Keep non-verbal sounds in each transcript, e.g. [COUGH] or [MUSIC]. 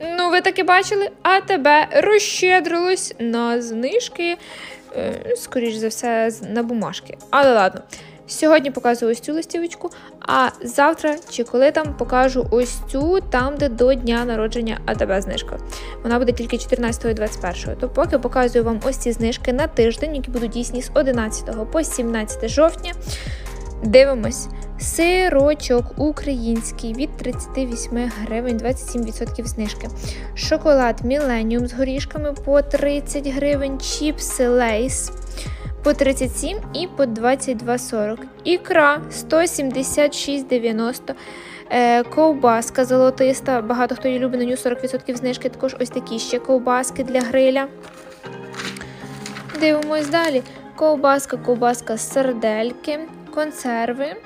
Ну, ви таки бачили, а тебе розщедрилось на знижки, е, скоріш за все, на бумажки. Але ладно. Сьогодні показую ось цю листівочку, а завтра чи коли там покажу ось цю, там, де до дня народження АТБ знижка. Вона буде тільки 14 і 21. То поки показую вам ось ці знижки на тиждень, які будуть дійсні з 11 по 17 жовтня. Дивимось. Сирочок український від 38 гривень 27% знижки. Шоколад Millennium з горішками по 30 гривень, чіпси Lay's по 37 і по 22,40. Ікра 176,90. Е, ковбаска золотиста. Багато хто її любить на нього 40% знижки. Також ось такі ще ковбаски для гриля. Дивимось далі. Ковбаска, ковбаска з сардельки, консерви,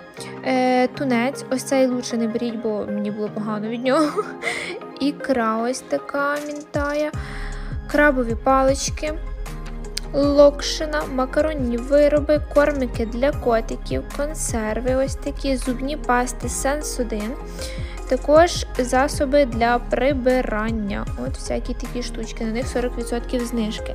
е, тунець. Ось цей лучше не беріть, бо мені було погано від нього. [LAUGHS] Ікра ось така мінтая, крабові палички, локшина, макаронні вироби, кормики для котиків, консерви, ось такі зубні пасти Сенсодин. Також засоби для прибирання. От всякі такі штучки, на них 40% знижки.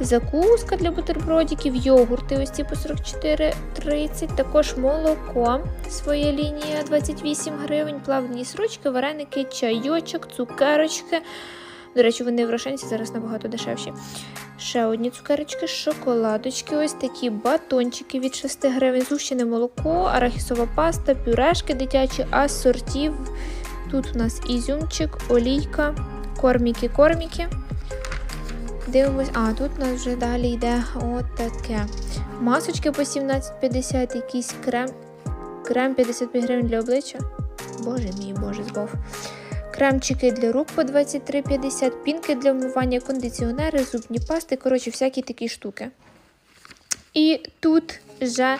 Закуска для бутербродиків, йогурти ось ці по 44,30. Також молоко, своя лінія 28 гривень, плавні срочки, вареники, чайочок, цукерочки. До речі, вони в Рошенці зараз набагато дешевші. Ще одні цукерочки, шоколадочки, ось такі батончики від 6 гривень, згущене молоко, арахісова паста, пюрешки дитячі, асортів. Тут у нас ізюмчик, олійка, корміки-корміки. Дивимось, а тут у нас вже далі йде от таке. Масочки по 17,50, якийсь крем. Крем 55 гривень для обличчя. Боже мій, боже, збов. Кремчики для рук по 23,50, пінки для вмивання, кондиціонери, зубні пасти, коротше, всякі такі штуки. І тут вже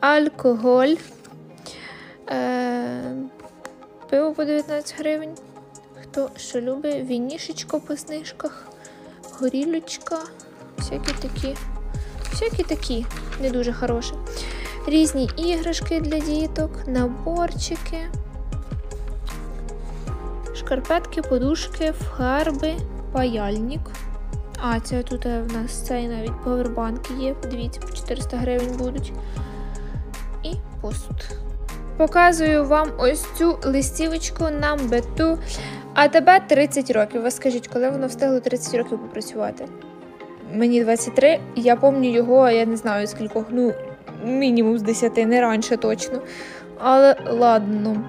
алкоголь. Е, пиво по 19 гривень. Хто що любить, вінішечко по знижках, горілочка, всякі такі, всякі такі, не дуже хороші. Різні іграшки для діток, наборчики шкарпетки, подушки, фарби, паяльник. А, це тут е, в нас цей навіть повербанки є. Подивіться, по 400 гривень будуть. І посуд. Показую вам ось цю листівочку на бету. А тебе 30 років. Ви скажіть, коли воно встигло 30 років попрацювати? Мені 23, я пам'ятаю його, я не знаю скількох, ну, мінімум з 10, не раніше точно. Але ладно.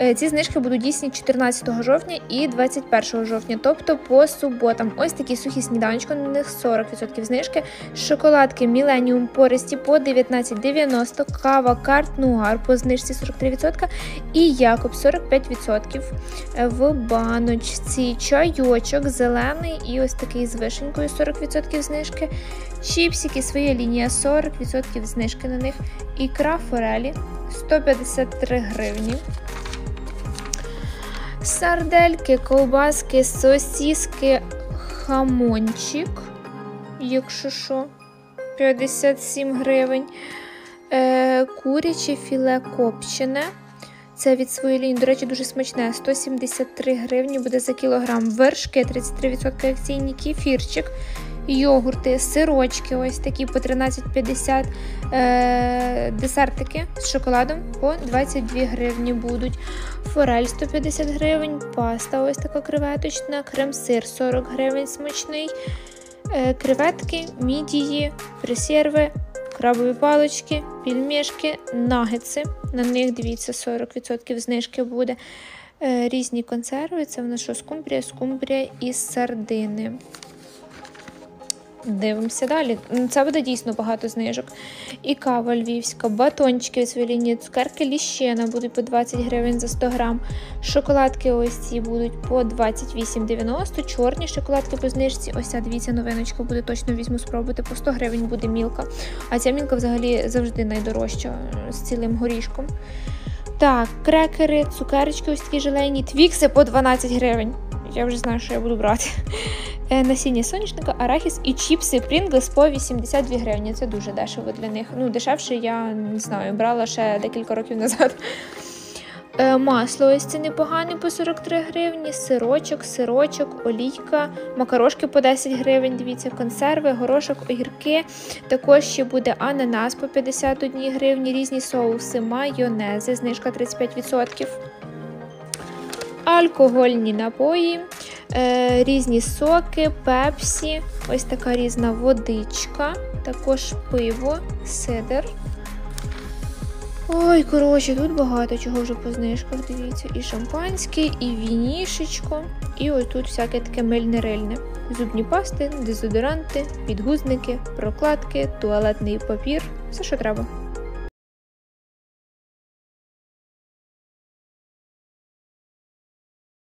Е, Ці знижки будуть дійсні 14 жовтня і 21 жовтня, тобто по суботам. Ось такі сухі сніданочки, на них 40% знижки. Шоколадки Millennium пористі по 19,90, кава карт Нуар по знижці 43% і Якоб 45% в баночці. Чайочок зелений і ось такий з вишенькою 40% знижки. Чіпсики, своя лінія 40% знижки на них. Ікра форелі 153 гривні. Сардельки, ковбаски, сосіски, хамончик, якщо що, 57 гривень. Е, куряче філе копчене. Це від своєї лінії, до речі, дуже смачне. 173 гривні буде за кілограм. Вершки 33% акційні, кефірчик, йогурти, сирочки, ось такі по 13,50 е, десертики з шоколадом по 22 гривні будуть. Форель 150 гривень, паста ось така креветочна, крем-сир 40 гривень смачний, е, креветки, мідії, пресерви, крабові палички, пільмішки, нагетси. На них дивіться 40% знижки буде. Е, Різні консерви. Це в нас що скумбрія, скумбрія і сардини. Дивимося далі. Це буде дійсно багато знижок. І кава львівська, батончики від своєї цукерки ліщена будуть по 20 гривень за 100 грам. Шоколадки ось ці будуть по 28,90. Чорні шоколадки по знижці. Ось ця дивіться, новиночка буде точно візьму спробувати. По 100 гривень буде мілка. А ця мілка взагалі завжди найдорожча е, з цілим горішком. Так, крекери, цукерочки, ось такі желейні, твікси по 12 гривень. Я вже знаю, що я буду брати. Е, Насіння соняшника, арахіс і чіпси Pringles по 82 гривні. Це дуже дешево для них. Ну, дешевше я не знаю, брала ще декілька років назад. Е, масло ось це непогане по 43 гривні, сирочок, сирочок, олійка, макарошки по 10 гривень. Дивіться, консерви, горошок, огірки. Також ще буде ананас по 51 гривні, різні соуси, майонези, знижка 35%. Алкогольні напої, різні соки, пепсі, ось така різна водичка, також пиво, сидр. Ой, коротше, тут багато чого вже по знижках. Дивіться, і шампанське, і вінішечко, і ось тут всяке таке мильне рильне. Зубні пасти, дезодоранти, підгузники, прокладки, туалетний папір, все, що треба.